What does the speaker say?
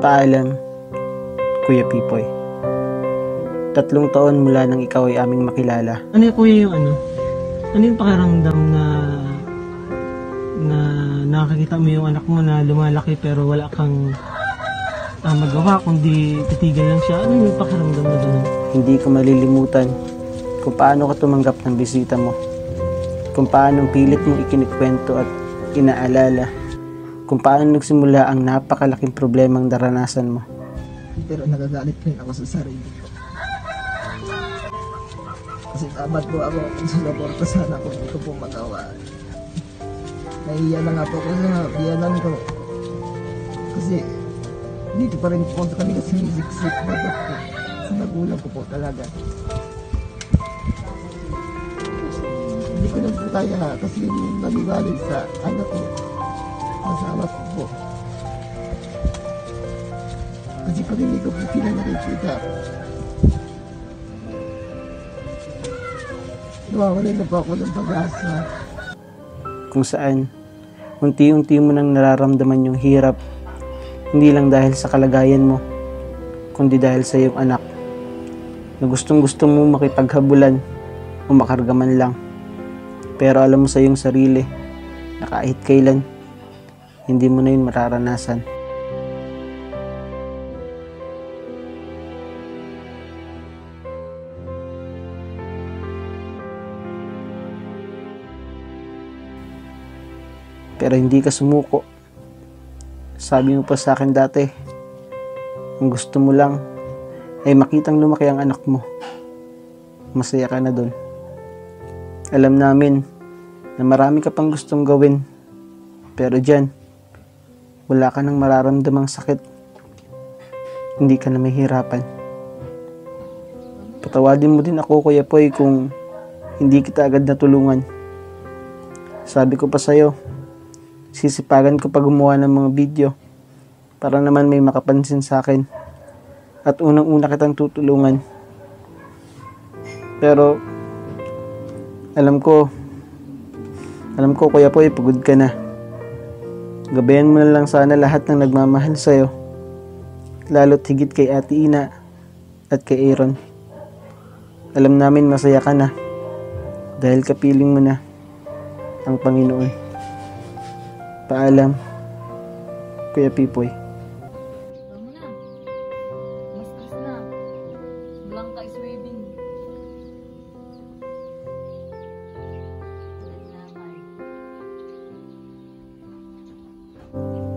Paalam, Kuya Pipoy. Tatlong taon mula nang ikaw ay aming makilala. Ano yung kuya yung ano? Ano yung pakiramdam na na nakakita mo yung anak mo na lumalaki pero wala kang ah, magawa kundi titigan lang siya? Ano yung pakiramdam mo doon? Hindi ko malilimutan kung paano ka tumanggap ng bisita mo. Kung paano pilit mong ikinikwento at inaalala. Kung paano nagsimula ang napakalaking problemang naranasan mo. Pero nagagalit rin ako sa sarili ko. Kasi tamad po ako sa labor pa sana kung ko po magawa. Nahiya na nga po ako sa biyanan ko. Kasi dito pa rin po sa kanila sinisiksik dapat po. Sa magulang ko po talaga. Hindi ko lang po kaya kasi yung naligalig sa anak ko. Ko. Kasi pag hindi ko po sila nakikita, nawawalan na po ako ng pag-asa. Kung saan, unti-unti mo nang nararamdaman yung hirap. Hindi lang dahil sa kalagayan mo, kundi dahil sa iyong anak. Na gustong gusto mo makipaghabulan o makarga man lang. Pero alam mo sa iyong sarili na kahit kailan, hindi mo na yun mararanasan. Pero hindi ka sumuko. Sabi mo pa sa akin dati, ang gusto mo lang ay makitang lumaki ang anak mo. Masaya ka na doon. Alam namin na marami ka pang gustong gawin. Pero dyan, wala ka nang mararamdamang sakit. Hindi ka na mahirapan. Patawadin mo din ako, Kuya Poy, kung hindi kita agad natulungan. Sabi ko pa sa'yo, sisipagan ko pa gumawa ng mga video para naman may makapansin sa akin at unang-una kitang tutulungan. Pero alam ko alam ko kuya po pagod ka na. Gabayan mo na lang sana lahat ng nagmamahal sa'yo. Lalo't higit kay Ate Ina at kay Aaron. Alam namin masaya ka na dahil kapiling mo na ang Panginoon. Paalam, Kuya Pipoy. Amen.